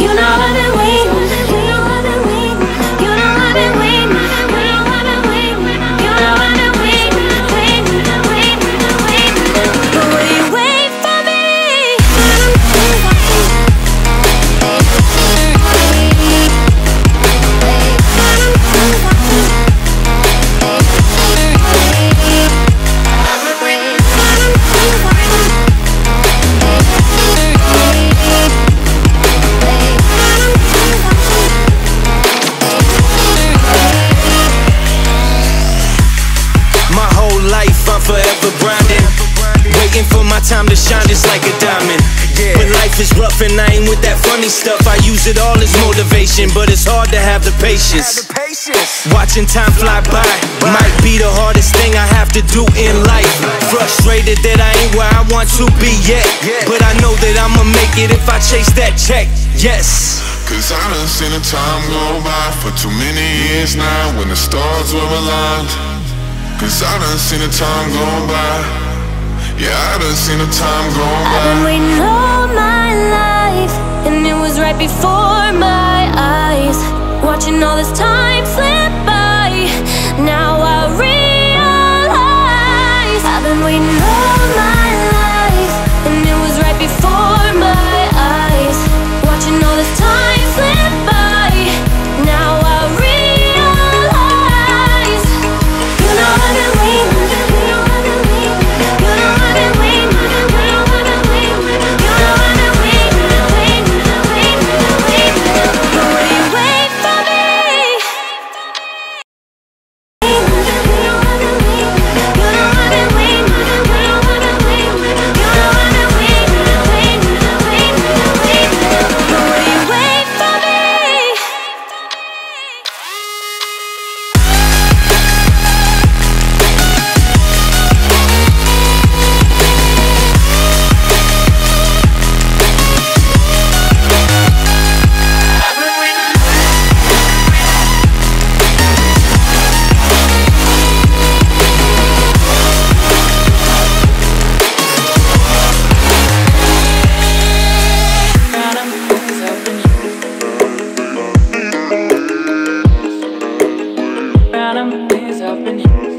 you know I've been my time to shine just like a diamond. When life is rough and I ain't with that funny stuff, I use it all as motivation, but it's hard to have the patience. patience Watching time fly by might be the hardest thing I have to do in life. Frustrated that I ain't where I want to be yet, yeah. but I know that I'ma make it if I chase that check. Yes. Cause I done seen the time go by for too many years now when the stars were aligned. Cause I done seen the time go by. Yeah, I done seen the time go I've been waiting all my life, and it was right before my eyes. Watching all this time slip by. Now I realize I've been waiting kind of ways I've been